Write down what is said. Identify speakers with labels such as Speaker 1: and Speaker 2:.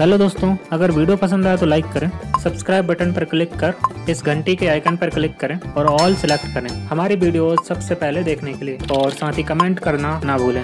Speaker 1: Hello दोस्तों, अगर video पसंद आया तो लाइक करें सब्सक्राइब बटन पर क्लिक कर, इस घंटी के आइकन पर क्लिक करें और ऑल सिलेक्ट करें हमारी वीडियो सबसे पहले देखने के लिए और साथ ही कमेंट करना ना भूलें।